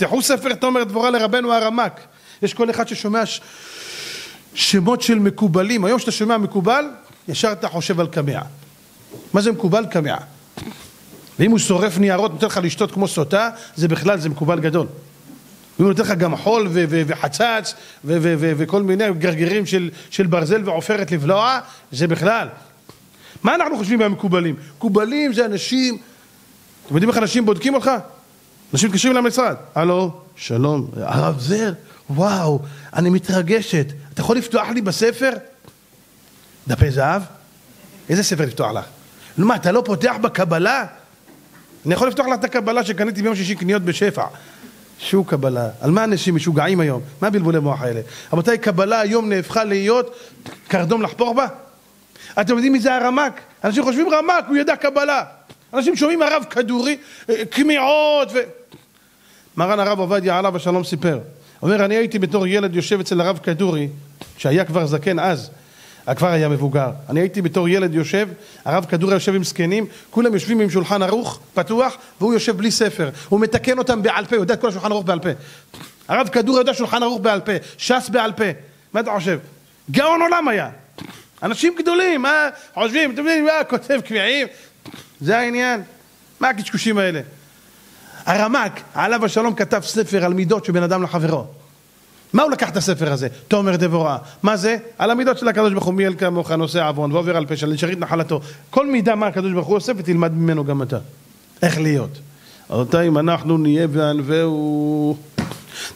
תפתחו ספר תומר דבורה לרבנו הרמק. יש כל אחד ששומע ש... שמות של מקובלים. היום כשאתה שומע מקובל, ישר אתה חושב על קמע. מה זה מקובל? קמע. ואם הוא שורף ניירות, נותן לך לשתות כמו סוטה, זה בכלל, זה מקובל גדול. ואם הוא נותן לך גם חול ו- ו- וחצץ ו- ו- ו- וכל מיני גרגירים של, של ברזל ועופרת לבלוע, זה בכלל. מה אנחנו חושבים במקובלים? מקובלים זה אנשים, אתם יודעים איך אנשים בודקים אותך? אנשים מתקשרים למשרד, הלו, שלום, הרב זר, וואו, אני מתרגשת, אתה יכול לפתוח לי בספר? דפי זהב? איזה ספר לפתוח לך? מה, אתה לא פותח בקבלה? אני יכול לפתוח לך את הקבלה שקניתי ביום שישי קניות בשפע. שו קבלה? על מה אנשים משוגעים היום? מה בלבולי מוח האלה? רבותיי, קבלה היום נהפכה להיות קרדום לחפור בה? אתם יודעים מי זה הרמק? אנשים חושבים רמק, הוא ידע קבלה. אנשים שומעים הרב כדורי, כמיעות ו... מרן הרב עובדיה עליו השלום סיפר. אומר, אני הייתי בתור ילד יושב אצל הרב כדורי, שהיה כבר זקן אז, כבר היה מבוגר. אני הייתי בתור ילד יושב, הרב כדורי יושב עם זקנים, כולם יושבים עם שולחן ערוך, פתוח, והוא יושב בלי ספר. הוא מתקן אותם בעל פה, הוא יודע את כל השולחן ערוך בעל פה. הרב כדורי יודע שולחן ערוך בעל פה, ש"ס בעל פה. מה אתה חושב? גאון עולם היה. אנשים גדולים, מה חושבים, אתם יודעים, מה כותב קביעים? זה העניין. מה הקשקושים האלה? הרמק, עליו השלום, כתב ספר על מידות של בן אדם לחברו. מה הוא לקח את הספר הזה? תומר דבורה. מה זה? על המידות של הקדוש ברוך הוא, מי אל כמוך נושא עוון ועובר על פשע, לשארית נחלתו. כל מידה מה הקדוש ברוך הוא עושה ותלמד ממנו גם אתה. איך להיות. רבותיי, אם אנחנו נהיה וענווהו,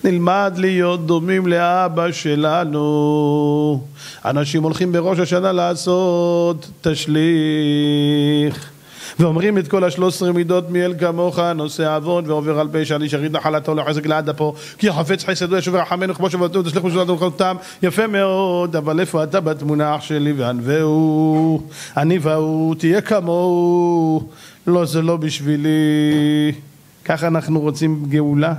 נלמד להיות דומים לאבא שלנו. אנשים הולכים בראש השנה לעשות תשליך. ואומרים את כל השלוש עשרה מידות מי אל כמוך נושא עוון ועובר על פשע נשארית נחלתו לחזק לעד אפו כי חפץ חסד הוא ישוב רחמנו כמו שבתו תשליך משולת ומחלתם יפה מאוד אבל איפה אתה בתמונה אח שלי וענווהו? אני והוא תהיה כמוהו. לא זה לא בשבילי. ככה אנחנו רוצים גאולה